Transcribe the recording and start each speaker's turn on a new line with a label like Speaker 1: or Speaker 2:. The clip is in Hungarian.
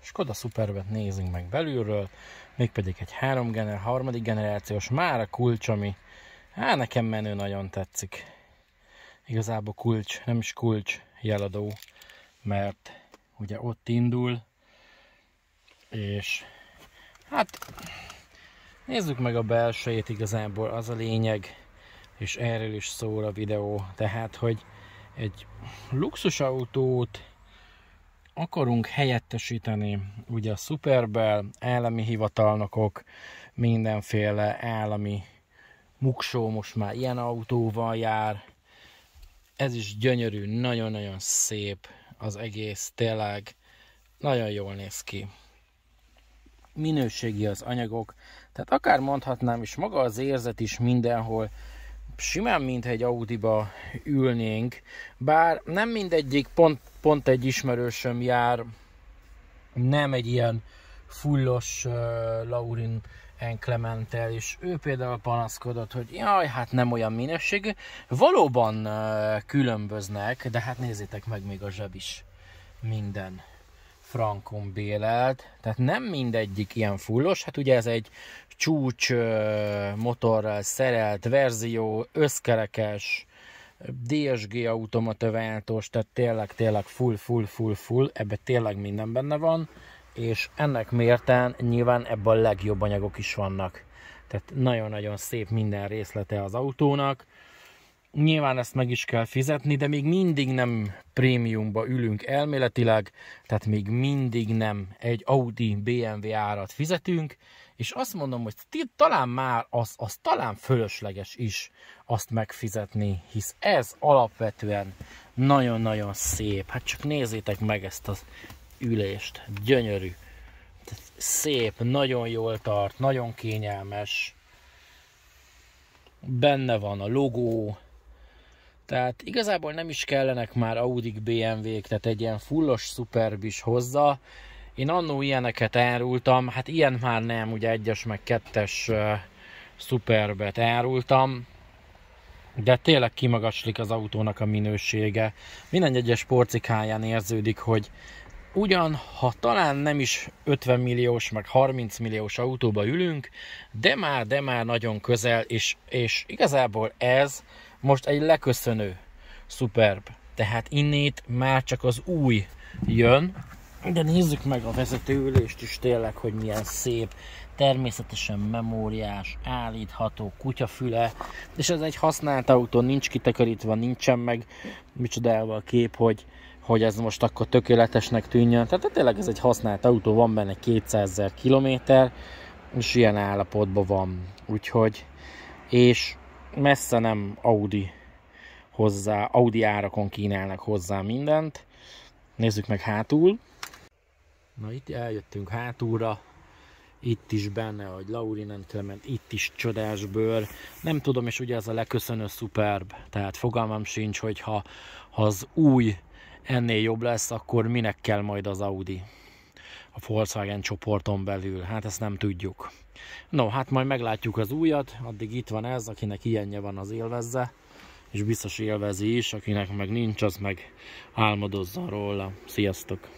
Speaker 1: Skoda Superbet nézzünk meg belülről, mégpedig egy három gener, harmadik generációs, már a kulcs, ami hát nekem menő nagyon tetszik. Igazából kulcs, nem is kulcs, jeladó, mert ugye ott indul, és hát nézzük meg a belsejét igazából, az a lényeg, és erről is szól a videó, tehát, hogy egy luxusautót akarunk helyettesíteni, ugye a Superbel, állami hivatalnokok, mindenféle állami muksó most már ilyen autóval jár. Ez is gyönyörű, nagyon-nagyon szép az egész, tényleg nagyon jól néz ki. Minőségi az anyagok, tehát akár mondhatnám is, maga az érzet is mindenhol simán, mint egy Audiba ülnénk, bár nem mindegyik, pont, pont egy ismerősöm jár, nem egy ilyen fullos uh, Laurin Enklementel, és ő például panaszkodott, hogy jaj, hát nem olyan minőségű. Valóban uh, különböznek, de hát nézzétek meg még a zseb is. Minden frankon bélelt, tehát nem mindegyik ilyen fullos, hát ugye ez egy csúcs motorral szerelt verzió, összkerekes, DSG automata váltós, tehát tényleg, tényleg full, full, full, full, ebbe tényleg minden benne van, és ennek mérten nyilván ebben a legjobb anyagok is vannak. Tehát nagyon-nagyon szép minden részlete az autónak, Nyilván ezt meg is kell fizetni, de még mindig nem prémiumba ülünk elméletileg, tehát még mindig nem egy Audi BMW árat fizetünk, és azt mondom, hogy talán már az, az talán fölösleges is azt megfizetni, hisz ez alapvetően nagyon-nagyon szép. Hát csak nézzétek meg ezt az ülést, gyönyörű. Szép, nagyon jól tart, nagyon kényelmes. Benne van a logó, tehát igazából nem is kellenek már Audi BMW-k, tehát egy ilyen fullos Superb is hozza. Én annó ilyeneket árultam, hát ilyen már nem, ugye egyes meg kettes uh, Superbet árultam, de tényleg kimagaslik az autónak a minősége. Minden egyes porcikáján érződik, hogy ugyan, ha talán nem is 50 milliós, meg 30 milliós autóba ülünk, de már, de már nagyon közel, és, és igazából ez most egy leköszönő Superb. Tehát innét már csak az új jön, de nézzük meg a vezetőülést is tényleg, hogy milyen szép, természetesen memóriás, állítható, kutyafüle, és ez egy használt autó, nincs kitakarítva, nincsen meg micsoda a kép, hogy, hogy ez most akkor tökéletesnek tűnjön. Tehát tényleg ez egy használt autó, van benne 200 ezer kilométer, és ilyen állapotban van. Úgyhogy, és messze nem Audi hozzá, Audi árakon kínálnak hozzá mindent. Nézzük meg hátul. Na itt eljöttünk hátulra, itt is benne, hogy Laurinen Clement, itt is csodás bőr. Nem tudom, és ugye ez a leköszönő Superb, tehát fogalmam sincs, hogy ha, ha az új ennél jobb lesz, akkor minek kell majd az Audi a Volkswagen csoporton belül. Hát ezt nem tudjuk. No, hát majd meglátjuk az újat, addig itt van ez, akinek ilyenje van az élvezze, és biztos élvezi is, akinek meg nincs, az meg álmodozzon róla. Sziasztok!